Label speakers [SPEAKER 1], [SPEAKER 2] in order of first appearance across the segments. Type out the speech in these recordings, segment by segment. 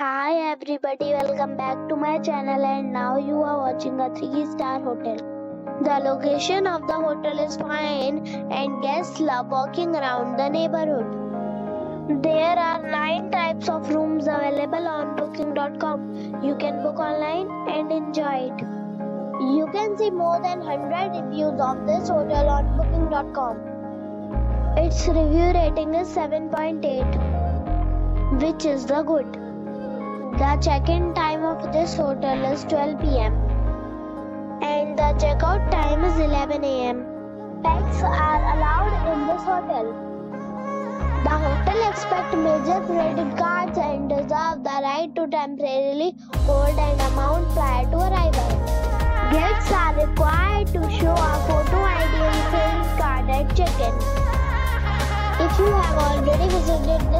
[SPEAKER 1] Hi everybody, welcome back to my channel and now you are watching a 3 star hotel. The location of the hotel is fine and guests love walking around the neighborhood. There are 9 types of rooms available on booking.com. You can book online and enjoy it. You can see more than 100 reviews of this hotel on booking.com. Its review rating is 7.8 which is the good. The check-in time of this hotel is 12 pm and the checkout time is 11 am. Pets are allowed in this hotel. The hotel accepts major credit cards and reserves the right to temporarily hold an amount prior to arrival. Guests are required to show a photo ID and credit card at check-in. If you have already visited this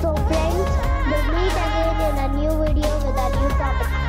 [SPEAKER 1] So friends, we'll meet again in a new video with a new property.